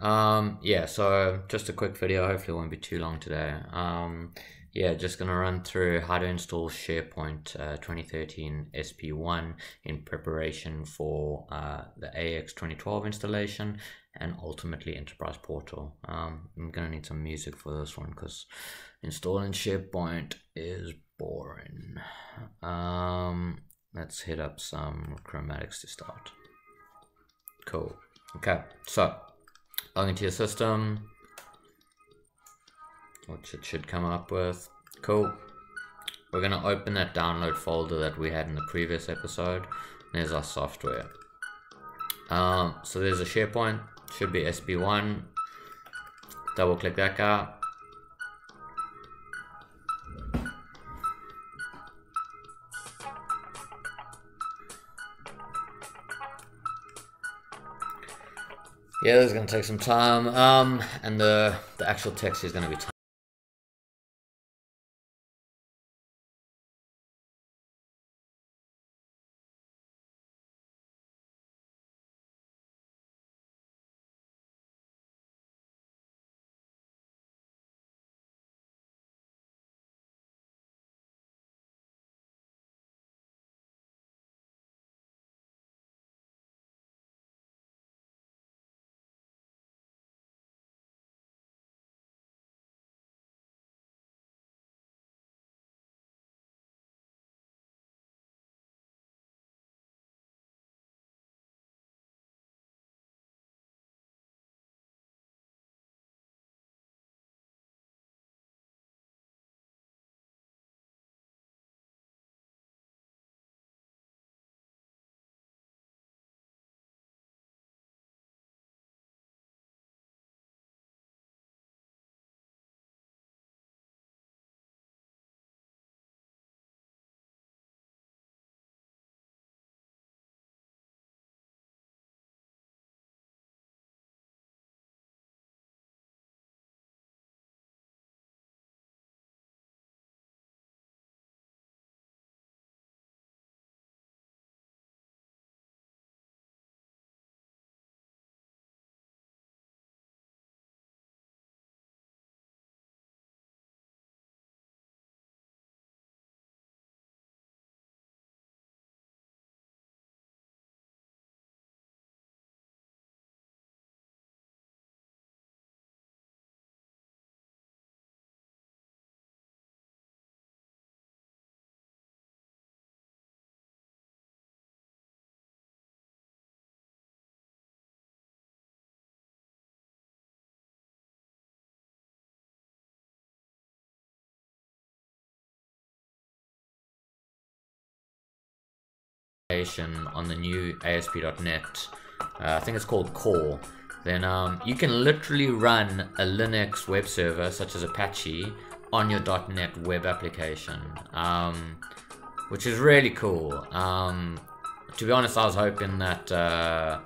Um, yeah, so just a quick video. Hopefully, it won't be too long today. Um, yeah, just gonna run through how to install SharePoint uh, 2013 SP1 in preparation for uh, the AX 2012 installation and ultimately Enterprise Portal. Um, I'm gonna need some music for this one because installing SharePoint is boring. Um, let's hit up some chromatics to start. Cool. Okay, so log into your system, which it should come up with. Cool. We're gonna open that download folder that we had in the previous episode. There's our software. Um, so there's a SharePoint, should be SP1. Double click that guy. Yeah, this is gonna take some time. Um, and the the actual text is gonna be. On the new ASP.NET, uh, I think it's called Core, then um, you can literally run a Linux web server such as Apache on your .NET web application, um, which is really cool. Um, to be honest, I was hoping that uh,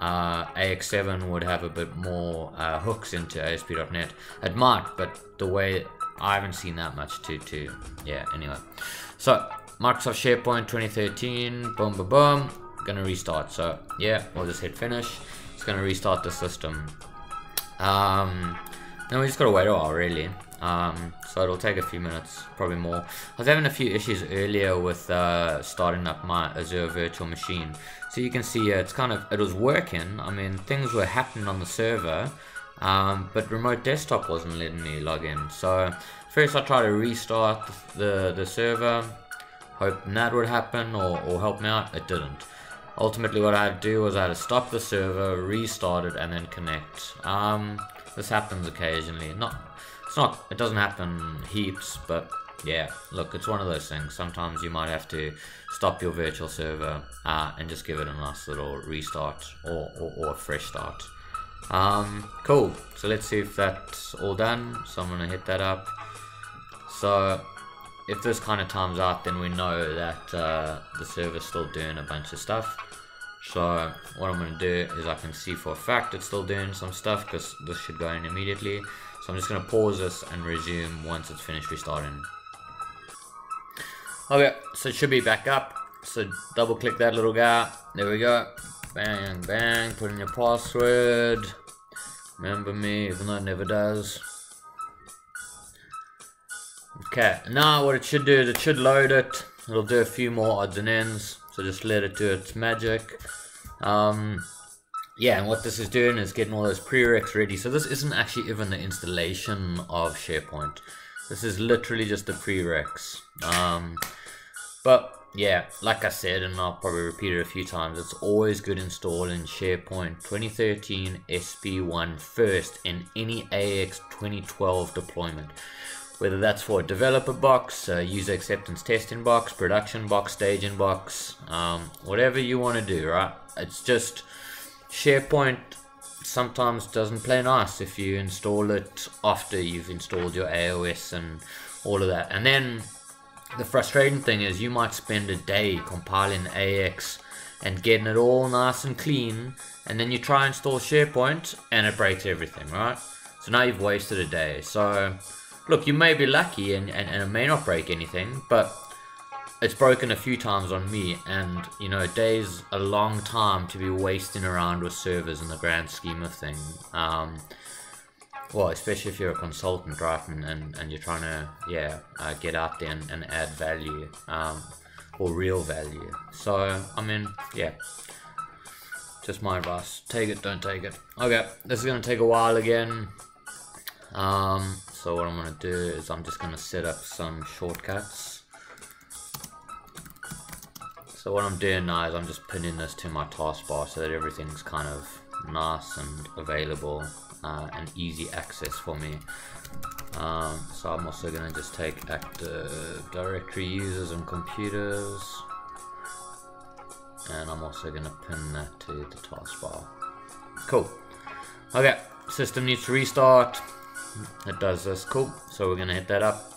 uh, AX7 would have a bit more uh, hooks into ASP.NET. It might, but the way I haven't seen that much too, to yeah. Anyway, so Microsoft SharePoint 2013, boom, boom, boom. Gonna restart. So yeah, we'll just hit finish. It's gonna restart the system. Um, then we just gotta wait a while, really. Um, so it'll take a few minutes, probably more. I was having a few issues earlier with uh, starting up my Azure virtual machine. So you can see uh, it's kind of, it was working. I mean, things were happening on the server, um, but remote desktop wasn't letting me log in. So first I tried to restart the, the server, hoping that would happen or, or help me out. It didn't. Ultimately, what I had to do was I had to stop the server, restart it, and then connect. Um, this happens occasionally. Not, it's not, it doesn't happen heaps, but yeah, look, it's one of those things. Sometimes you might have to stop your virtual server uh, and just give it a nice little restart or, or, or a fresh start. Um, cool. So let's see if that's all done. So I'm gonna hit that up. So if this kind of times out, then we know that uh, the server's still doing a bunch of stuff. So what I'm going to do is I can see for a fact it's still doing some stuff because this should go in immediately. So I'm just going to pause this and resume once it's finished restarting. Okay, so it should be back up. So double click that little guy. There we go. Bang, bang. Put in your password. Remember me, even though it never does. Okay, now what it should do is it should load it. It'll do a few more odds and ends. So just let it do its magic. Um, yeah, and what this is doing is getting all those prereqs ready. So this isn't actually even the installation of SharePoint. This is literally just the prereqs. Um, but yeah, like I said, and I'll probably repeat it a few times, it's always good installing SharePoint 2013 SP1 first in any AX 2012 deployment. Whether that's for a developer box, user acceptance testing box, production box, staging box, um, whatever you want to do, right? It's just SharePoint sometimes doesn't play nice if you install it after you've installed your AOS and all of that. And then the frustrating thing is you might spend a day compiling AX and getting it all nice and clean and then you try and install SharePoint and it breaks everything, right? So now you've wasted a day. So look, you may be lucky and, and, and it may not break anything, but it's broken a few times on me and you know a day's a long time to be wasting around with servers in the grand scheme of things um, well especially if you're a consultant right and, and, and you're trying to yeah uh, get out there and, and add value um, or real value. So I mean yeah. Just my advice. Take it don't take it. Okay this is gonna take a while again um, so what I'm gonna do is I'm just gonna set up some shortcuts so what I'm doing now is I'm just pinning this to my taskbar so that everything's kind of nice and available uh, and easy access for me. Um, so I'm also going to just take Active Directory users and computers and I'm also going to pin that to the taskbar. Cool. Okay, system needs to restart. It does this. Cool. So we're going to hit that up.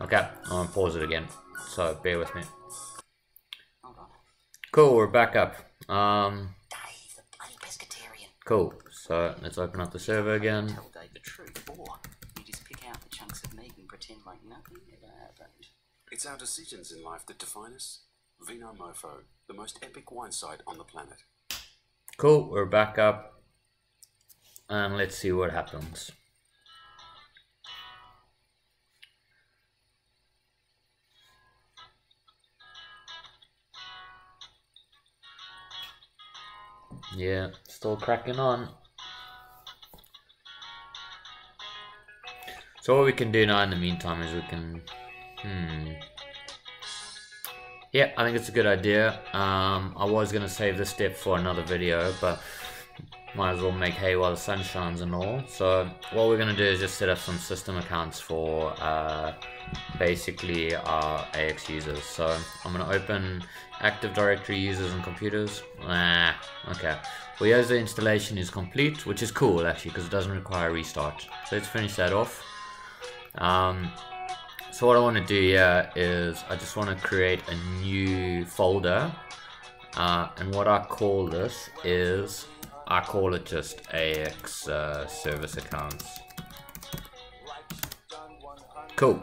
Okay, I'm going to pause it again. So bear with me. Cool, we're back up. Um, cool. So let's open up the server again. Tell Dave the truth, or you just pick out the chunks of meat and pretend like nothing ever happened. It's our decisions in life that define us. Vinomofo, the most epic wine site on the planet. Cool, we're back up. And let's see what happens. Yeah, still cracking on. So what we can do now in the meantime is we can... Hmm... Yeah, I think it's a good idea. Um, I was going to save this step for another video, but might as well make hay while the sun shines and all. So what we're going to do is just set up some system accounts for uh, basically our AX users. So I'm going to open Active Directory users and computers. Ah, okay. Well, here's the installation is complete, which is cool actually because it doesn't require a restart. So let's finish that off. Um, so what I want to do here is I just want to create a new folder. Uh, and what I call this is, I call it just AX uh, service accounts. Cool.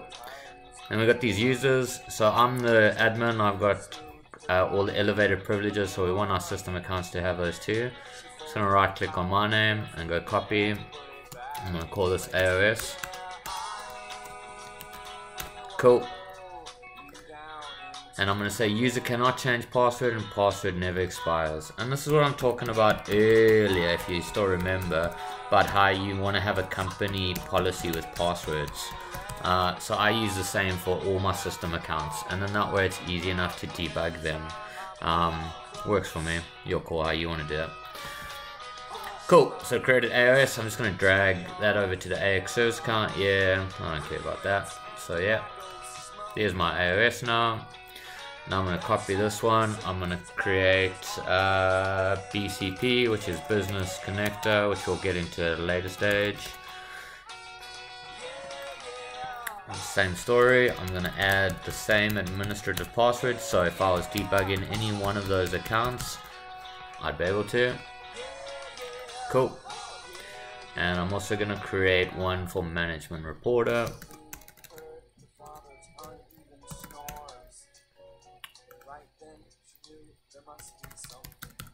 And we got these users. So I'm the admin. I've got uh, all the elevated privileges. So we want our system accounts to have those too. Just gonna right click on my name and go copy. I'm gonna call this AOS. Cool. And I'm going to say user cannot change password and password never expires. And this is what I'm talking about earlier, if you still remember, about how you want to have a company policy with passwords. Uh, so I use the same for all my system accounts. And then that way it's easy enough to debug them. Um, works for me. You'll call how you want to do it. Cool, so created AOS, I'm just going to drag that over to the AX service account. Yeah, I don't care about that. So yeah, there's my AOS now. Now I'm going to copy this one. I'm going to create uh, BCP, which is Business Connector, which we'll get into at a later stage. Same story, I'm going to add the same administrative password, so if I was debugging any one of those accounts, I'd be able to. Cool. And I'm also going to create one for Management Reporter.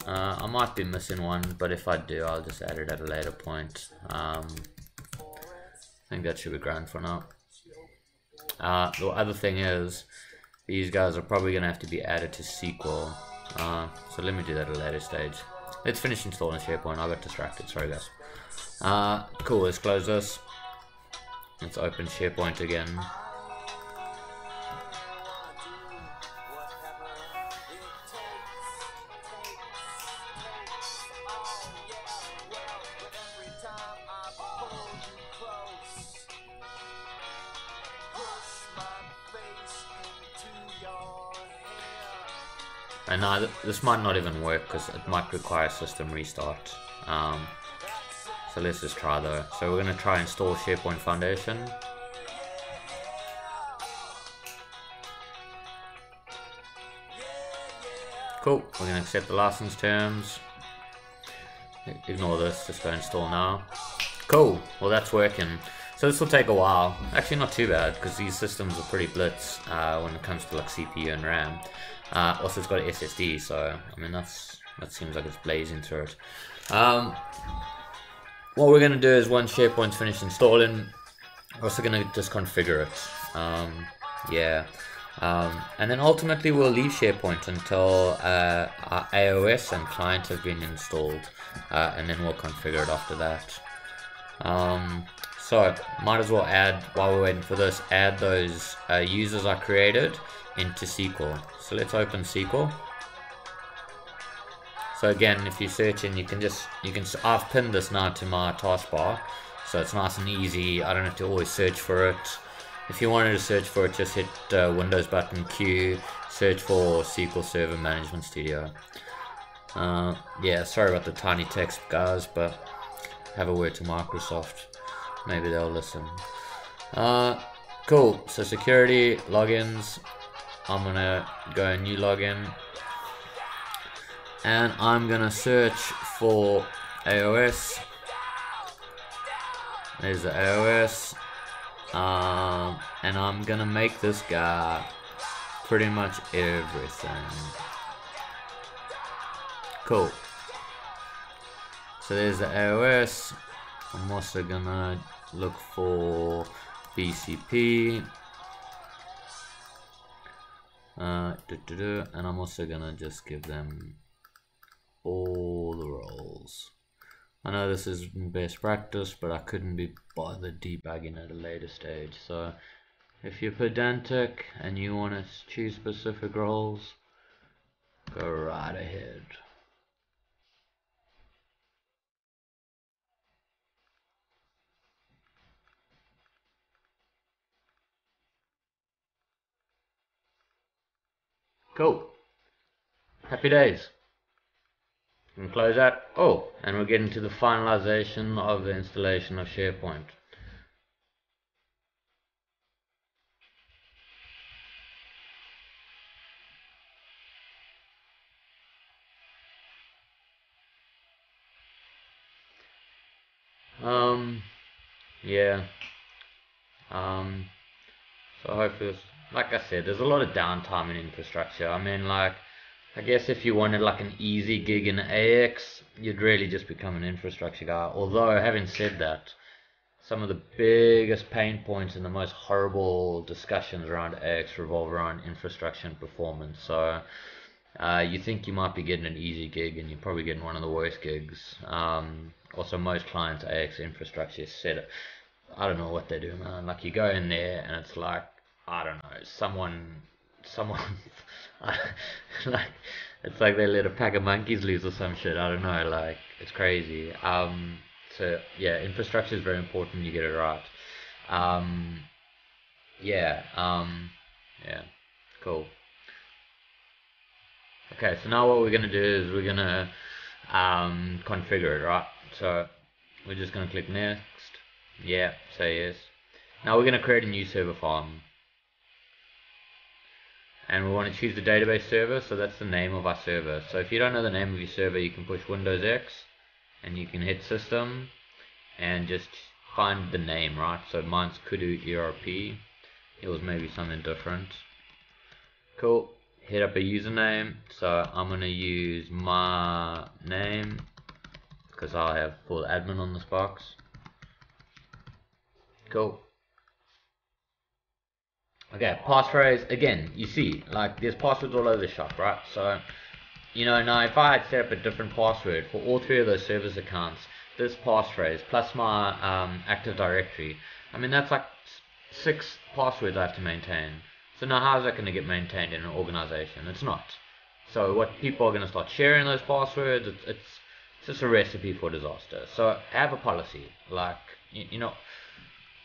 Uh, I might be missing one, but if I do, I'll just add it at a later point. Um, I think that should be grand for now. Uh, the other thing is, these guys are probably going to have to be added to SQL. Uh, so let me do that at a later stage. Let's finish installing SharePoint. I got distracted. Sorry, guys. Uh, cool. Let's close this. Let's open SharePoint again. And now this might not even work because it might require a system restart. Um, so let's just try though. So we're going to try install SharePoint Foundation. Cool, we're going to accept the license terms. Ignore this, just go install now. Cool, well that's working. So this will take a while. Actually not too bad, because these systems are pretty blitz uh, when it comes to like CPU and RAM. Uh, also, it's got an SSD, so I mean that's that seems like it's blazing through it. Um, what we're gonna do is once SharePoint's finished installing, we're also gonna just configure it. Um, yeah, um, and then ultimately we'll leave SharePoint until uh, our AOS and client have been installed, uh, and then we'll configure it after that. Um, so might as well add while we're waiting for this, add those uh, users I created into SQL. So let's open SQL. So again, if you're searching, you can just, you can, I've pinned this now to my taskbar. So it's nice and easy. I don't have to always search for it. If you wanted to search for it, just hit uh, Windows button Q, search for SQL Server Management Studio. Uh, yeah, sorry about the tiny text, guys, but have a word to Microsoft. Maybe they'll listen. Uh, cool. So security, logins, I'm gonna go a new login. And I'm gonna search for AOS there's the AOS um, and I'm gonna make this guy pretty much everything. Cool. So there's the AOS I'm also gonna look for BCP uh, doo -doo -doo, and I'm also gonna just give them all the roles. I know this is best practice, but I couldn't be bothered debugging at a later stage. So if you're pedantic and you want to choose specific roles, go right ahead. Cool. Happy days. And close that. Oh, and we're getting to the finalization of the installation of SharePoint. Um, yeah. Um, so hopefully this like I said, there's a lot of downtime in infrastructure. I mean, like, I guess if you wanted like an easy gig in AX, you'd really just become an infrastructure guy. Although, having said that, some of the biggest pain points and the most horrible discussions around AX revolve around infrastructure and performance. So, uh, you think you might be getting an easy gig, and you're probably getting one of the worst gigs. Um, also, most clients AX infrastructure set it. I don't know what they do, man. Like you go in there and it's like I don't know, someone, someone, like, it's like they let a pack of monkeys loose or some shit. I don't know, like, it's crazy. Um, so yeah, infrastructure is very important. You get it right. Um, yeah, um, yeah, cool. Okay, so now what we're gonna do is we're gonna um, configure it, right? So we're just gonna click next. Yeah, say yes. Now we're gonna create a new server farm and we want to choose the database server so that's the name of our server so if you don't know the name of your server you can push Windows X and you can hit system and just find the name right so mine's Kudoo ERP it was maybe something different cool hit up a username. So I'm gonna use my name because I have full admin on this box. Cool. Okay, passphrase again. You see, like there's passwords all over the shop, right? So, you know, now if I had set up a different password for all three of those service accounts, this passphrase plus my um, Active Directory, I mean that's like six passwords I have to maintain. So now how is that going to get maintained in an organization? It's not. So what people are going to start sharing those passwords, it's, it's, it's just a recipe for disaster. So have a policy, like, you, you know,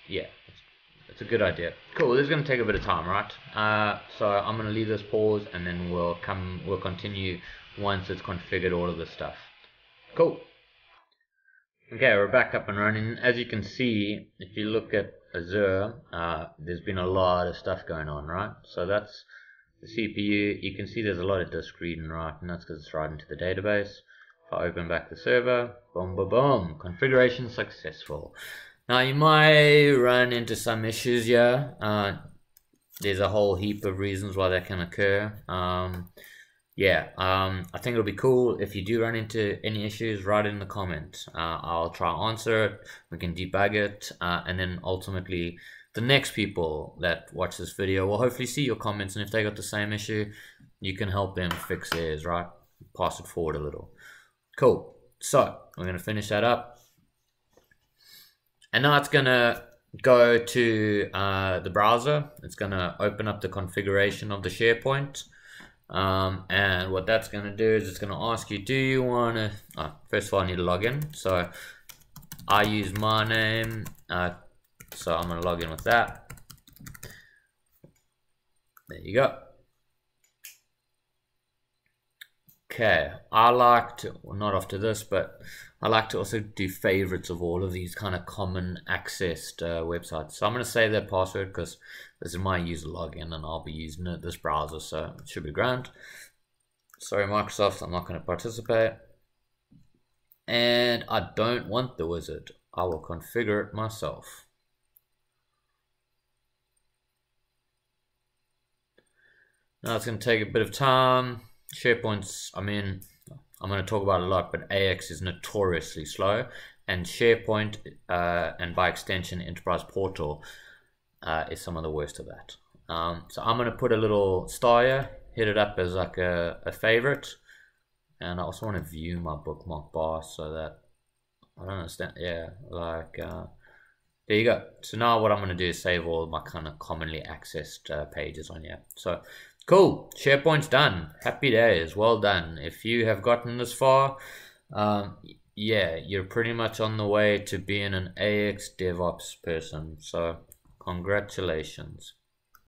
yeah, it's, a good idea. Cool, this is going to take a bit of time, right? Uh, so I'm going to leave this pause and then we'll come, we'll continue once it's configured all of this stuff. Cool. Okay, we're back up and running. As you can see, if you look at Azure, uh, there's been a lot of stuff going on, right? So that's the CPU. You can see there's a lot of disk reading, right? And that's because it's right into the database. If I open back the server, boom, boom, boom, configuration successful. Now you might run into some issues here. Uh, there's a whole heap of reasons why that can occur. Um, yeah, um, I think it'll be cool if you do run into any issues, write it in the comments. Uh, I'll try answer it. We can debug it, uh, and then ultimately, the next people that watch this video will hopefully see your comments, and if they got the same issue, you can help them fix theirs. Right? Pass it forward a little. Cool. So we're gonna finish that up, and now it's gonna go to uh, the browser. It's gonna open up the configuration of the SharePoint. Um, and what that's going to do is it's going to ask you, do you want to, oh, first of all, I need to log in. So I use my name. Uh, so I'm going to log in with that. There you go. Okay, I like to, well, not after this, but I like to also do favorites of all of these kind of common accessed uh, websites. So I'm going to save that password because this is my user login and I'll be using it this browser, so it should be grand. Sorry, Microsoft, I'm not going to participate. And I don't want the wizard. I will configure it myself. Now it's going to take a bit of time. SharePoint's, I mean, I'm going to talk about a lot, but AX is notoriously slow, and SharePoint, uh, and by extension, Enterprise Portal, uh, is some of the worst of that. Um, so I'm going to put a little star here, hit it up as like a, a favorite, and I also want to view my bookmark bar so that I don't understand. Yeah, like uh, there you go. So now what I'm going to do is save all my kind of commonly accessed uh, pages on here. So Cool. SharePoint's done. Happy days. Well done. If you have gotten this far, um, yeah, you're pretty much on the way to being an AX DevOps person. So, congratulations.